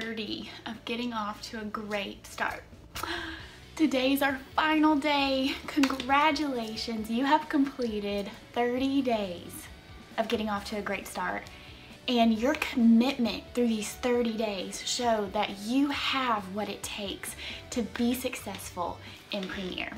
30 of getting off to a great start. Today's our final day. Congratulations, you have completed 30 days of getting off to a great start. And your commitment through these 30 days show that you have what it takes to be successful in Premier.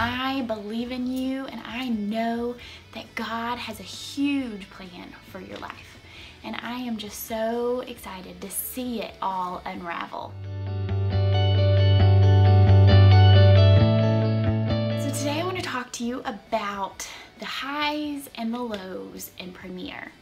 I believe in you and I know that God has a huge plan for your life. And I am just so excited to see it all unravel. So today I want to talk to you about the highs and the lows in Premier.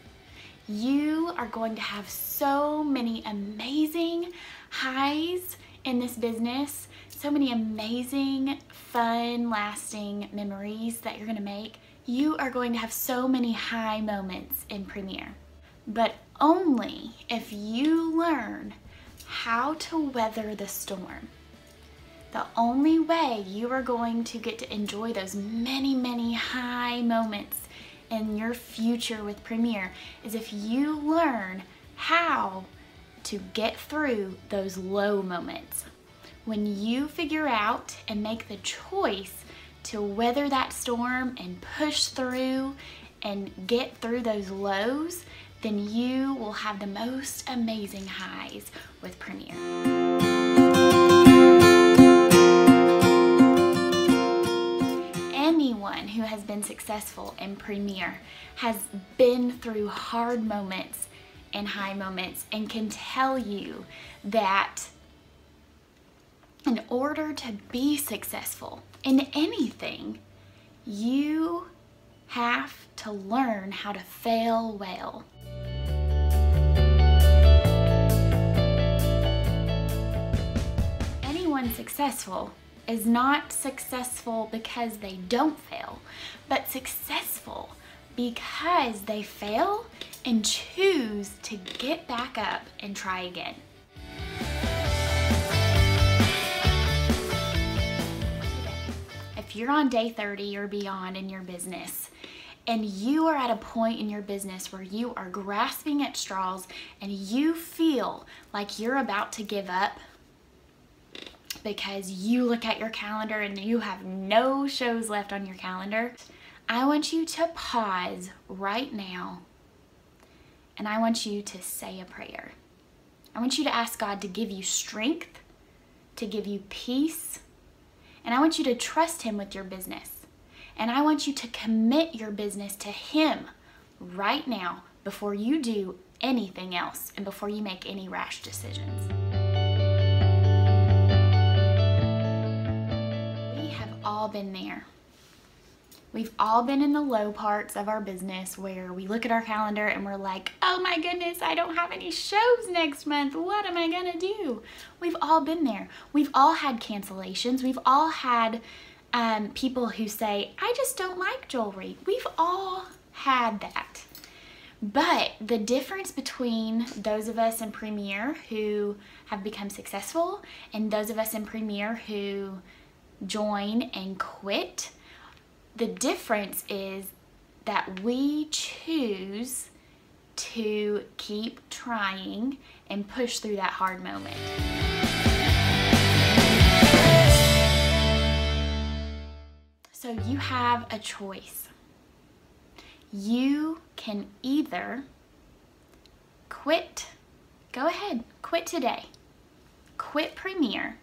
You are going to have so many amazing highs in this business so many amazing, fun, lasting memories that you're gonna make. You are going to have so many high moments in Premier, but only if you learn how to weather the storm. The only way you are going to get to enjoy those many, many high moments in your future with Premier is if you learn how to get through those low moments when you figure out and make the choice to weather that storm and push through and get through those lows, then you will have the most amazing highs with Premier. Anyone who has been successful in Premier has been through hard moments and high moments and can tell you that in order to be successful in anything, you have to learn how to fail well. Anyone successful is not successful because they don't fail, but successful because they fail and choose to get back up and try again. If you're on day 30 or beyond in your business, and you are at a point in your business where you are grasping at straws and you feel like you're about to give up because you look at your calendar and you have no shows left on your calendar, I want you to pause right now and I want you to say a prayer. I want you to ask God to give you strength, to give you peace, and I want you to trust Him with your business. And I want you to commit your business to Him right now before you do anything else and before you make any rash decisions. We have all been there. We've all been in the low parts of our business where we look at our calendar and we're like, oh my goodness, I don't have any shows next month. What am I going to do? We've all been there. We've all had cancellations. We've all had um, people who say, I just don't like jewelry. We've all had that. But the difference between those of us in Premier who have become successful and those of us in Premier who join and quit the difference is that we choose to keep trying and push through that hard moment. So you have a choice. You can either quit, go ahead, quit today, quit Premier,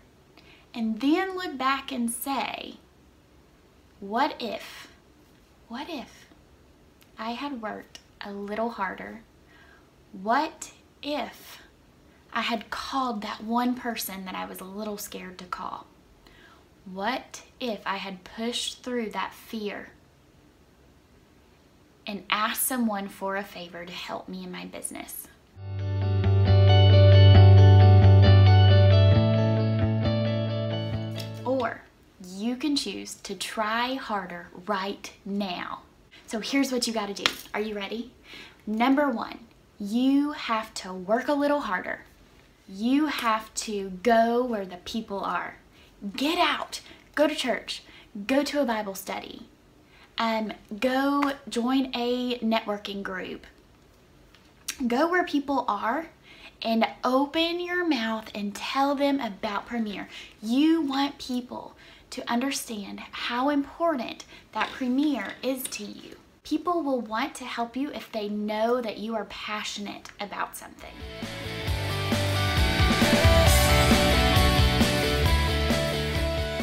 and then look back and say, what if, what if I had worked a little harder? What if I had called that one person that I was a little scared to call? What if I had pushed through that fear and asked someone for a favor to help me in my business? You can choose to try harder right now. So here's what you gotta do. Are you ready? Number one, you have to work a little harder. You have to go where the people are. Get out, go to church, go to a Bible study. Um, go join a networking group. Go where people are and open your mouth and tell them about Premier. You want people to understand how important that Premier is to you. People will want to help you if they know that you are passionate about something.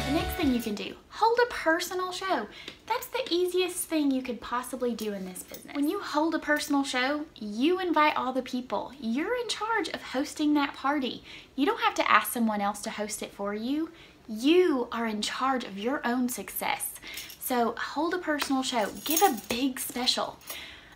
The next thing you can do. Hold a personal show. That's the easiest thing you could possibly do in this business. When you hold a personal show, you invite all the people. You're in charge of hosting that party. You don't have to ask someone else to host it for you. You are in charge of your own success. So hold a personal show. Give a big special.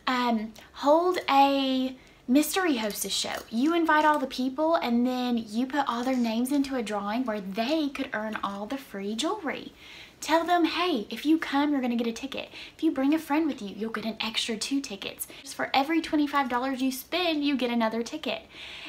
Um, hold a mystery hostess show. You invite all the people and then you put all their names into a drawing where they could earn all the free jewelry. Tell them, hey, if you come, you're gonna get a ticket. If you bring a friend with you, you'll get an extra two tickets. Just for every $25 you spend, you get another ticket.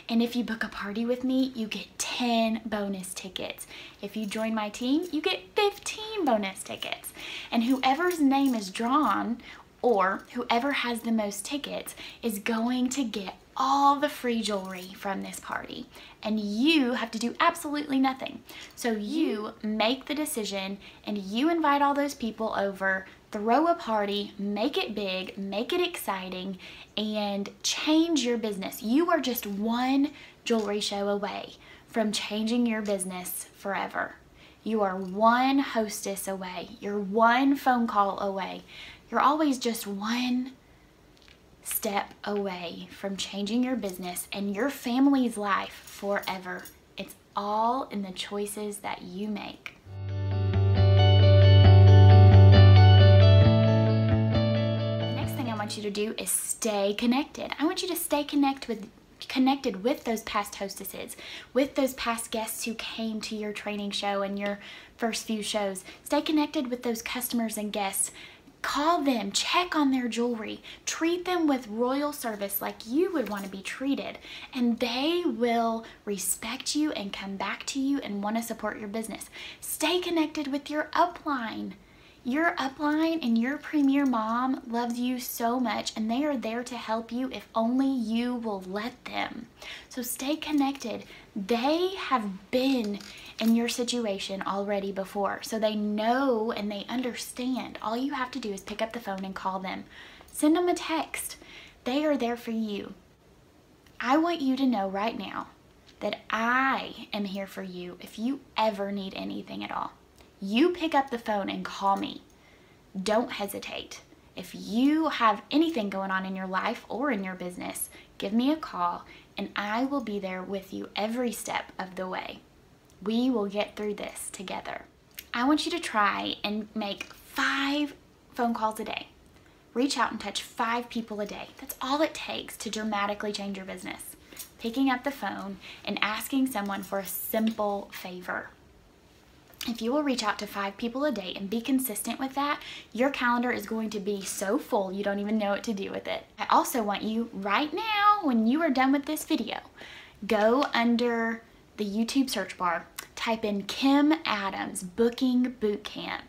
And if you book a party with me, you get 10 bonus tickets. If you join my team, you get 15 bonus tickets. And whoever's name is drawn or whoever has the most tickets is going to get all the free jewelry from this party and you have to do absolutely nothing. So you make the decision and you invite all those people over, throw a party, make it big, make it exciting, and change your business. You are just one jewelry show away from changing your business forever. You are one hostess away. You're one phone call away you're always just one step away from changing your business and your family's life forever. It's all in the choices that you make. You to do is stay connected. I want you to stay connected with connected with those past hostesses, with those past guests who came to your training show and your first few shows. Stay connected with those customers and guests Call them, check on their jewelry, treat them with royal service like you would want to be treated, and they will respect you and come back to you and want to support your business. Stay connected with your upline. Your upline and your premier mom loves you so much and they are there to help you if only you will let them. So stay connected. They have been in your situation already before, so they know and they understand. All you have to do is pick up the phone and call them. Send them a text. They are there for you. I want you to know right now that I am here for you if you ever need anything at all. You pick up the phone and call me. Don't hesitate. If you have anything going on in your life or in your business, give me a call and I will be there with you every step of the way. We will get through this together. I want you to try and make five phone calls a day. Reach out and touch five people a day. That's all it takes to dramatically change your business. Picking up the phone and asking someone for a simple favor. If you will reach out to five people a day and be consistent with that, your calendar is going to be so full you don't even know what to do with it. I also want you right now, when you are done with this video, go under the YouTube search bar, type in Kim Adams Booking Bootcamp.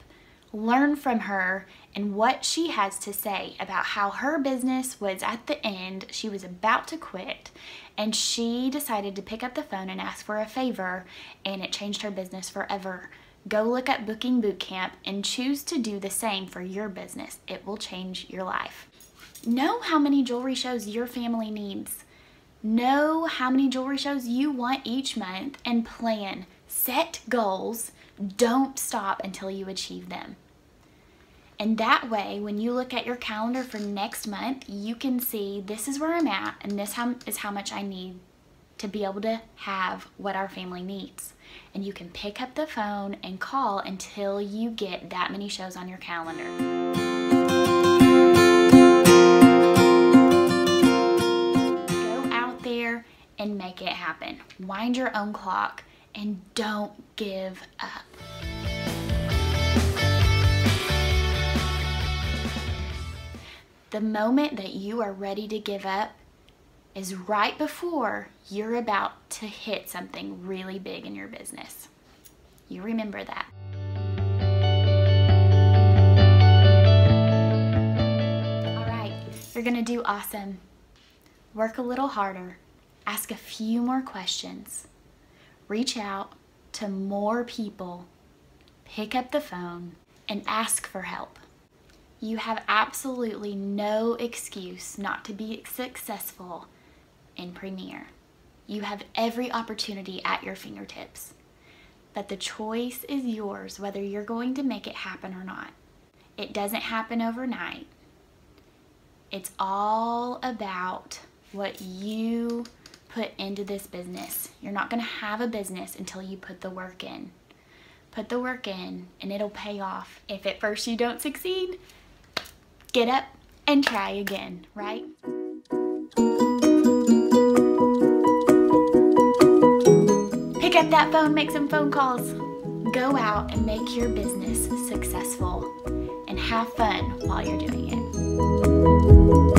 Learn from her and what she has to say about how her business was at the end. She was about to quit and she decided to pick up the phone and ask for a favor and it changed her business forever. Go look up Booking Bootcamp and choose to do the same for your business. It will change your life. Know how many jewelry shows your family needs. Know how many jewelry shows you want each month and plan. Set goals. Don't stop until you achieve them. And that way, when you look at your calendar for next month, you can see this is where I'm at and this is how much I need to be able to have what our family needs. And you can pick up the phone and call until you get that many shows on your calendar. Go out there and make it happen. Wind your own clock and don't give up. The moment that you are ready to give up is right before you're about to hit something really big in your business. You remember that. All right, you're gonna do awesome. Work a little harder. Ask a few more questions. Reach out to more people. Pick up the phone and ask for help. You have absolutely no excuse not to be successful in Premier. You have every opportunity at your fingertips. But the choice is yours whether you're going to make it happen or not. It doesn't happen overnight. It's all about what you put into this business. You're not going to have a business until you put the work in. Put the work in and it'll pay off. If at first you don't succeed, get up and try again, right? Up that phone, make some phone calls. Go out and make your business successful and have fun while you're doing it.